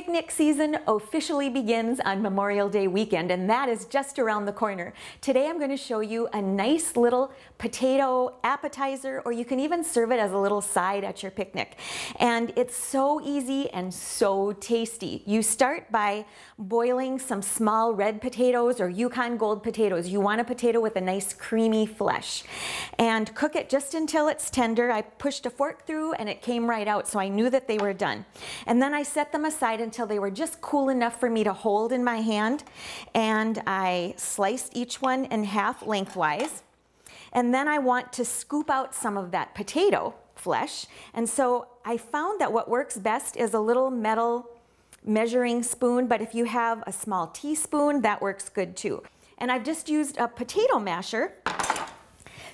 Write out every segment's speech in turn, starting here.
Picnic season officially begins on Memorial Day weekend, and that is just around the corner. Today I'm going to show you a nice little potato appetizer, or you can even serve it as a little side at your picnic. And it's so easy and so tasty. You start by boiling some small red potatoes or Yukon Gold potatoes. You want a potato with a nice creamy flesh. And cook it just until it's tender. I pushed a fork through and it came right out, so I knew that they were done. And then I set them aside until they were just cool enough for me to hold in my hand. And I sliced each one in half lengthwise. And then I want to scoop out some of that potato flesh. And so I found that what works best is a little metal measuring spoon, but if you have a small teaspoon, that works good too. And I've just used a potato masher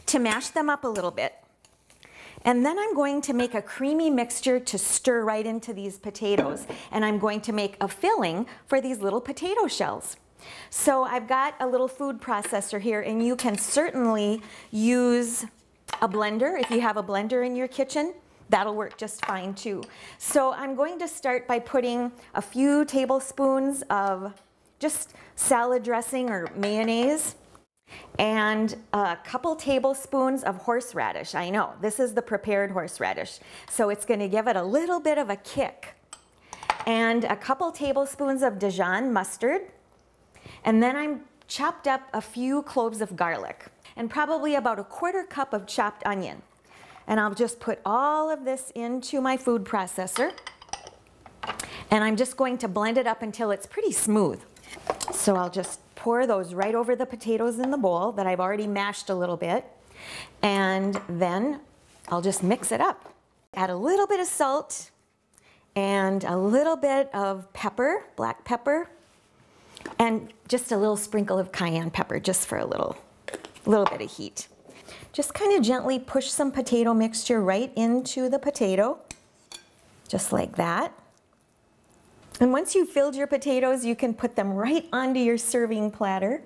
to mash them up a little bit. And then I'm going to make a creamy mixture to stir right into these potatoes. And I'm going to make a filling for these little potato shells. So I've got a little food processor here and you can certainly use a blender if you have a blender in your kitchen. That'll work just fine too. So I'm going to start by putting a few tablespoons of just salad dressing or mayonnaise and a couple tablespoons of horseradish. I know, this is the prepared horseradish. So it's gonna give it a little bit of a kick. And a couple tablespoons of Dijon mustard. And then I'm chopped up a few cloves of garlic and probably about a quarter cup of chopped onion. And I'll just put all of this into my food processor. And I'm just going to blend it up until it's pretty smooth. So I'll just pour those right over the potatoes in the bowl that I've already mashed a little bit. And then I'll just mix it up. Add a little bit of salt and a little bit of pepper, black pepper, and just a little sprinkle of cayenne pepper just for a little, little bit of heat. Just kind of gently push some potato mixture right into the potato, just like that. And once you've filled your potatoes, you can put them right onto your serving platter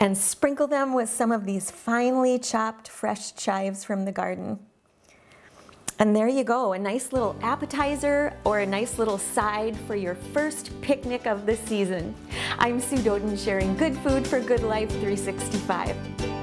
and sprinkle them with some of these finely chopped fresh chives from the garden. And there you go, a nice little appetizer or a nice little side for your first picnic of the season. I'm Sue Doeden sharing good food for good life 365.